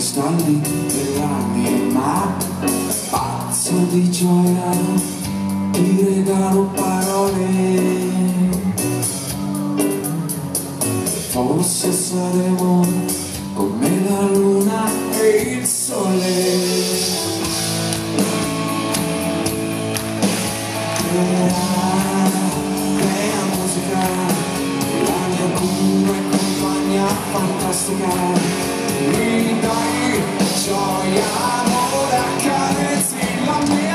soldi dell'anima pazzo di gioia ti regalo parole. Forse saremo come la luna e il sole. Crea musica, la mia cura e compagna fantastica mi dai gioia, amore, accarezzi la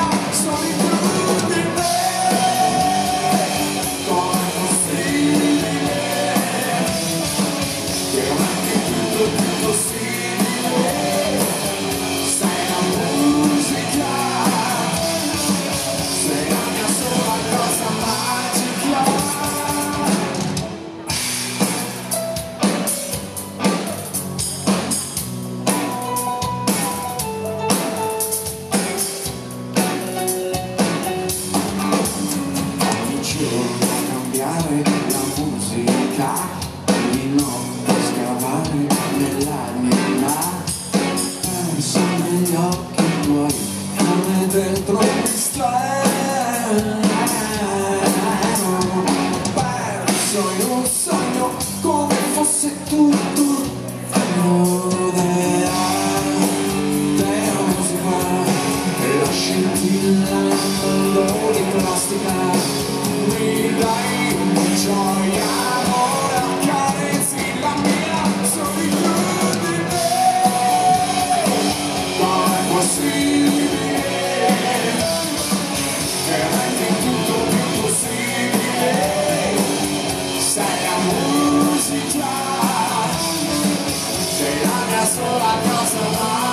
musica di notte scavare nell'anima perso negli occhi tuoi come dentro un stelo perso in un sogno come fosse tutto vero della musica e la scintilla nel mondo di plastica. Mi dai gioia, across the line.